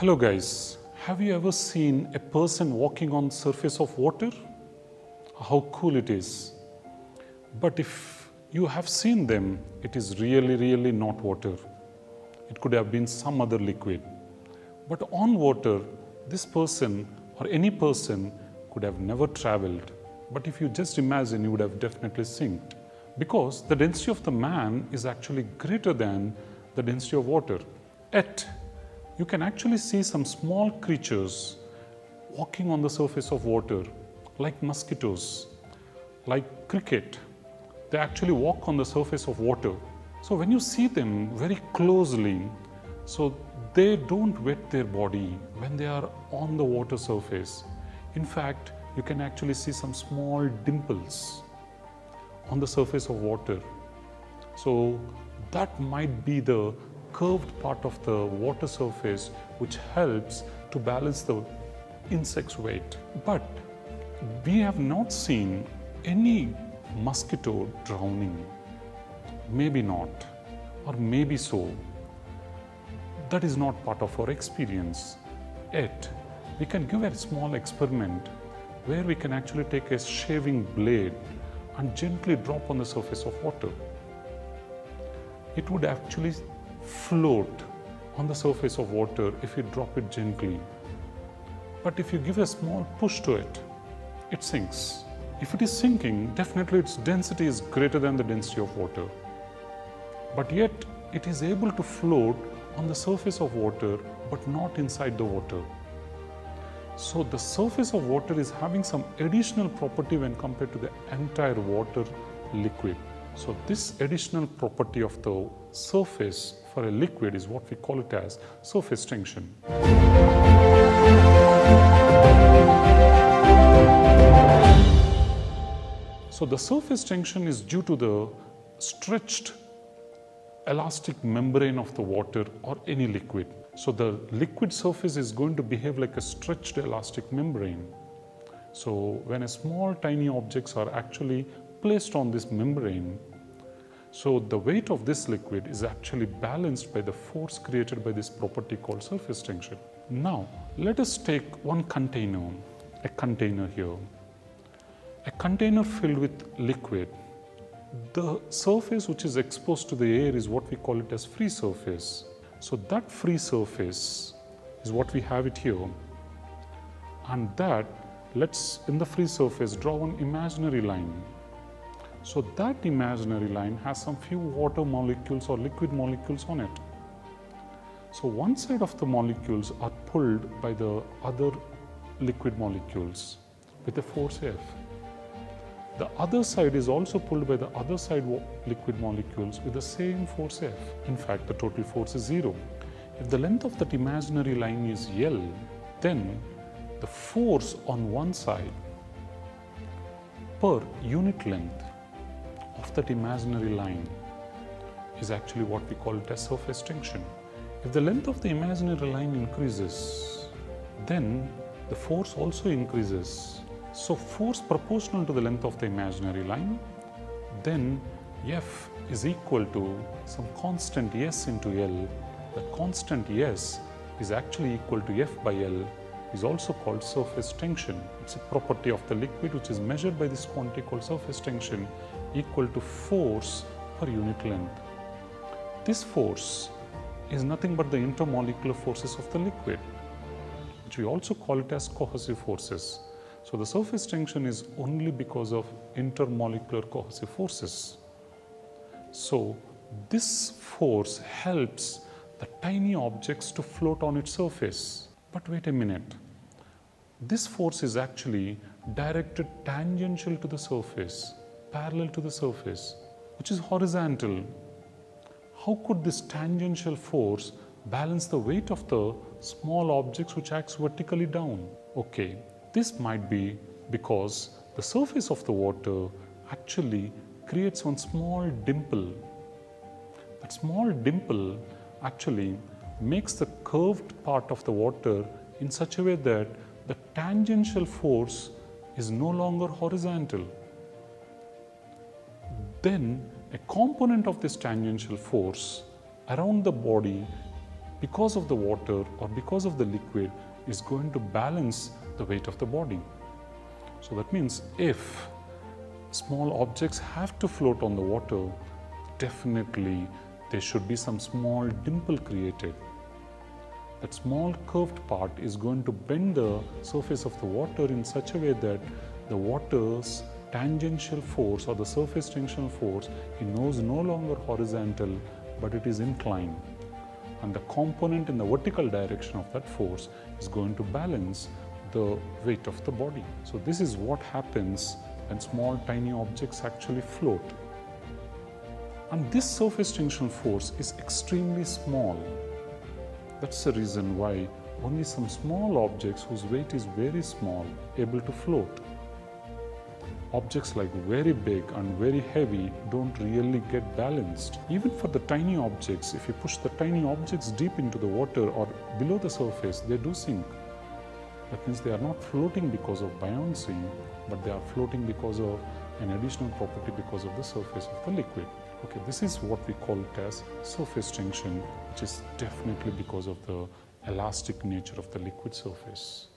Hello guys, have you ever seen a person walking on surface of water? How cool it is. But if you have seen them, it is really really not water. It could have been some other liquid. But on water, this person or any person could have never traveled. But if you just imagine, you would have definitely sinked. Because the density of the man is actually greater than the density of water. Yet, you can actually see some small creatures walking on the surface of water, like mosquitoes, like cricket. They actually walk on the surface of water. So when you see them very closely, so they don't wet their body when they are on the water surface. In fact, you can actually see some small dimples on the surface of water. So that might be the curved part of the water surface which helps to balance the insect's weight. But we have not seen any mosquito drowning. Maybe not, or maybe so. That is not part of our experience. Yet, we can give a small experiment where we can actually take a shaving blade and gently drop on the surface of water. It would actually float on the surface of water if you drop it gently. But if you give a small push to it, it sinks. If it is sinking, definitely its density is greater than the density of water. But yet, it is able to float on the surface of water but not inside the water. So the surface of water is having some additional property when compared to the entire water liquid. So this additional property of the surface for a liquid is what we call it as surface tension. So the surface tension is due to the stretched elastic membrane of the water or any liquid. So the liquid surface is going to behave like a stretched elastic membrane. So when a small tiny objects are actually placed on this membrane, so the weight of this liquid is actually balanced by the force created by this property called surface tension. Now let us take one container, a container here. A container filled with liquid the surface which is exposed to the air is what we call it as free surface. So that free surface is what we have it here. And that, let's in the free surface draw an imaginary line. So that imaginary line has some few water molecules or liquid molecules on it. So one side of the molecules are pulled by the other liquid molecules with a force F. The other side is also pulled by the other side liquid molecules with the same force F. In fact, the total force is zero. If the length of that imaginary line is L, then the force on one side per unit length of that imaginary line is actually what we call surface tension. If the length of the imaginary line increases, then the force also increases so force proportional to the length of the imaginary line, then F is equal to some constant S into L. The constant S is actually equal to F by L is also called surface tension. It's a property of the liquid which is measured by this quantity called surface tension equal to force per unit length. This force is nothing but the intermolecular forces of the liquid, which we also call it as cohesive forces. So the surface tension is only because of intermolecular cohesive forces. So this force helps the tiny objects to float on its surface. But wait a minute. This force is actually directed tangential to the surface, parallel to the surface, which is horizontal. How could this tangential force balance the weight of the small objects which acts vertically down? Okay, this might be because the surface of the water actually creates one small dimple. That small dimple actually makes the curved part of the water in such a way that the tangential force is no longer horizontal. Then a component of this tangential force around the body because of the water or because of the liquid is going to balance the weight of the body. So that means if small objects have to float on the water, definitely there should be some small dimple created. That small curved part is going to bend the surface of the water in such a way that the water's tangential force or the surface tension force is no longer horizontal but it is inclined and the component in the vertical direction of that force is going to balance the weight of the body. So this is what happens when small tiny objects actually float. And this surface tension force is extremely small. That's the reason why only some small objects whose weight is very small able to float objects like very big and very heavy don't really get balanced. Even for the tiny objects, if you push the tiny objects deep into the water or below the surface, they do sink. That means they are not floating because of buoyancy, but they are floating because of an additional property because of the surface of the liquid. Okay, this is what we call it as surface tension, which is definitely because of the elastic nature of the liquid surface.